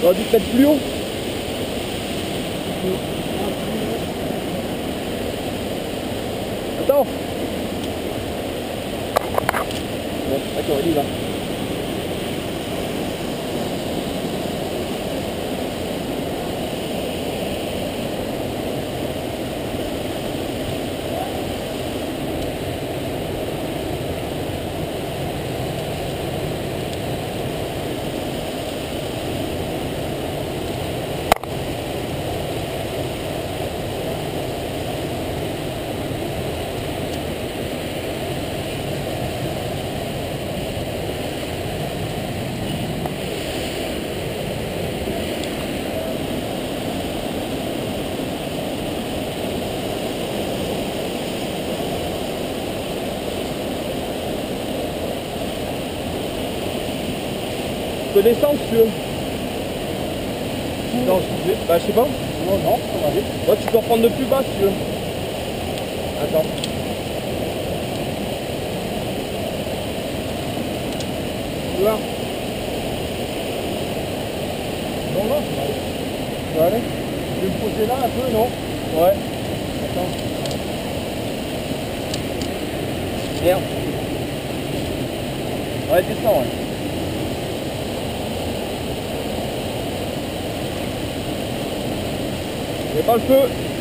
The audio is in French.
J'aurais dû te mettre plus haut. Attends. Bon, d'accord, il y va. Descendre si tu veux. Non, je, bah, je sais pas. Non, non, ça va vite. Ouais, tu peux reprendre de plus bas si tu veux. Attends. Tu vois Non, non, ça va aller. Ça va aller Je vais me poser là un peu, non Ouais. Attends. Merde. Ouais, descends, ouais. J'ai pas le feu.